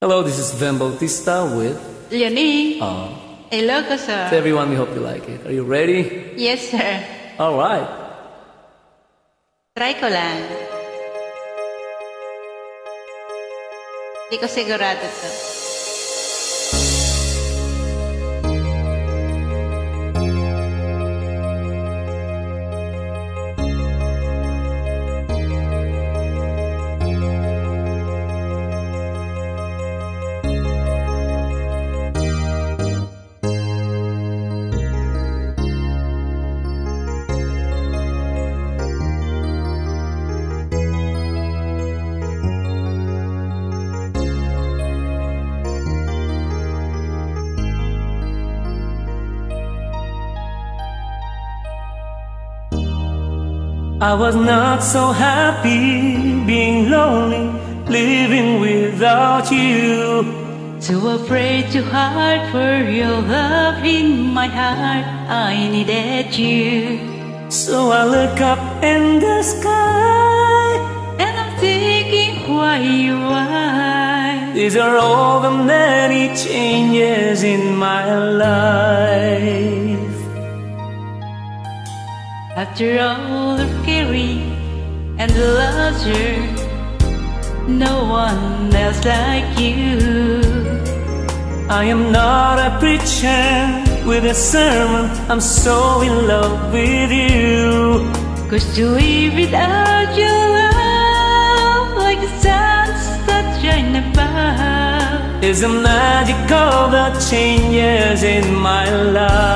Hello, this is Vhen Bautista with Leonie. uh, Hello ko, to everyone. We hope you like it. Are you ready? Yes, sir. All right. Try ko lang. Hindi ko sigurado to. I was not so happy being lonely, living without you. Too afraid to hide for your love in my heart. I needed you. So I look up in the sky. And I'm thinking why, why? These are all the many changes in my life. After all the caring and the laughter, no one else like you. I am not a preacher with a sermon. I'm so in love with you. Cause to live without your love, like the suns that shine above. is the magic of the changes in my life.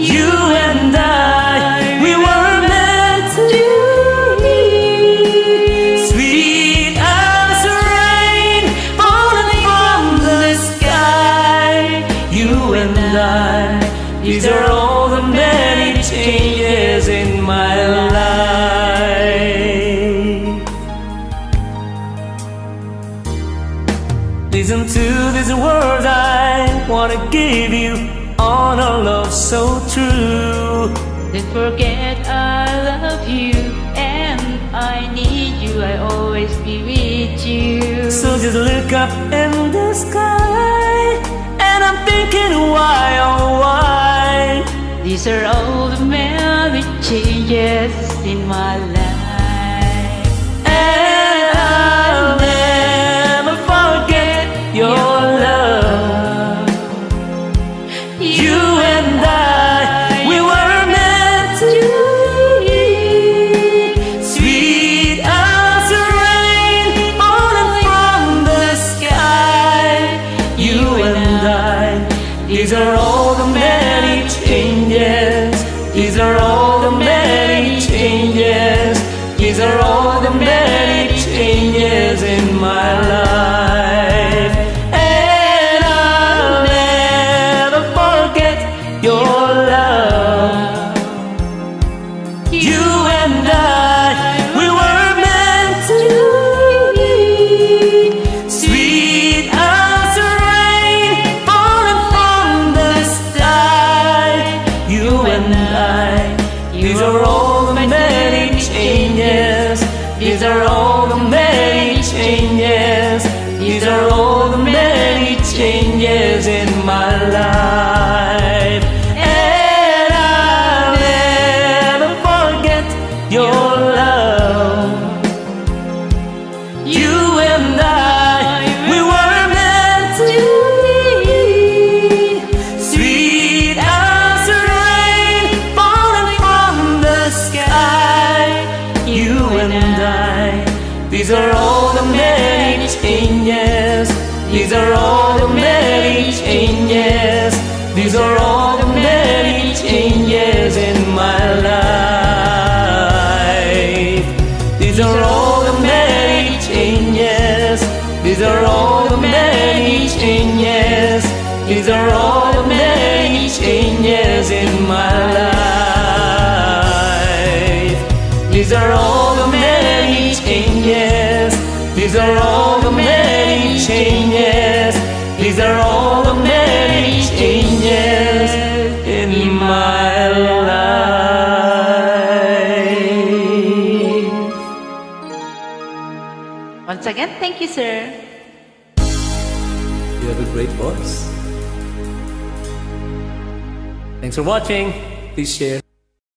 You and I, we were meant to be. Sweet as rain falling from the sky. You and I, these are all the many changes in my life. Listen to these words I wanna give you love so true. Don't forget I love you and I need you. I always be with you. So just look up in the sky, and I'm thinking why, oh why? These are all the many changes in my life. These are all the many changes. These are all the many changes. These are all These are all these are all the many changes. These are all the many changes. These are all the many changes in my life. These are all the many changes. These are all the many changes. These are all the many changes in my life. These are all. These are all the many changes. These are all the many changes in my life. Once again, thank you, sir. You have a great voice. Thanks for watching. Please share.